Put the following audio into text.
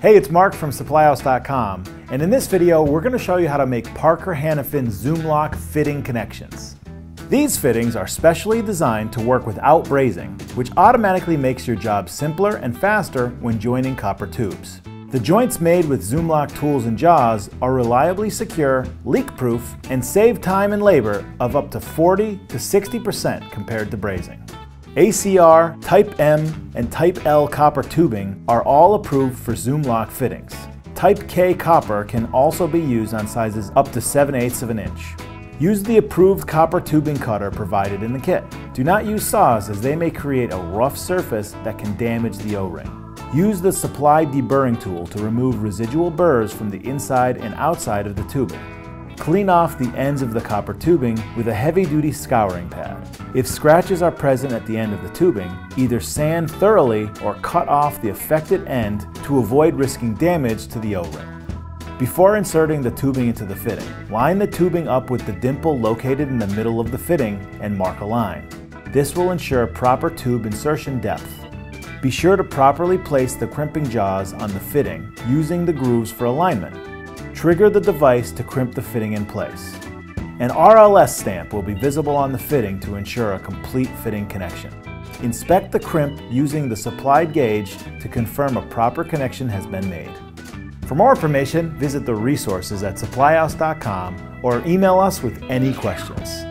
Hey, it's Mark from SupplyHouse.com, and in this video, we're going to show you how to make Parker Hannifin ZoomLock fitting connections. These fittings are specially designed to work without brazing, which automatically makes your job simpler and faster when joining copper tubes. The joints made with ZoomLock tools and jaws are reliably secure, leak-proof, and save time and labor of up to 40 to 60% compared to brazing. ACR, Type M, and Type L copper tubing are all approved for ZoomLock fittings. Type K copper can also be used on sizes up to 7 eighths of an inch. Use the approved copper tubing cutter provided in the kit. Do not use saws as they may create a rough surface that can damage the O-ring. Use the supplied deburring tool to remove residual burrs from the inside and outside of the tubing. Clean off the ends of the copper tubing with a heavy-duty scouring pad. If scratches are present at the end of the tubing, either sand thoroughly or cut off the affected end to avoid risking damage to the O-ring. Before inserting the tubing into the fitting, line the tubing up with the dimple located in the middle of the fitting and mark a line. This will ensure proper tube insertion depth. Be sure to properly place the crimping jaws on the fitting using the grooves for alignment. Trigger the device to crimp the fitting in place. An RLS stamp will be visible on the fitting to ensure a complete fitting connection. Inspect the crimp using the supplied gauge to confirm a proper connection has been made. For more information, visit the resources at supplyhouse.com or email us with any questions.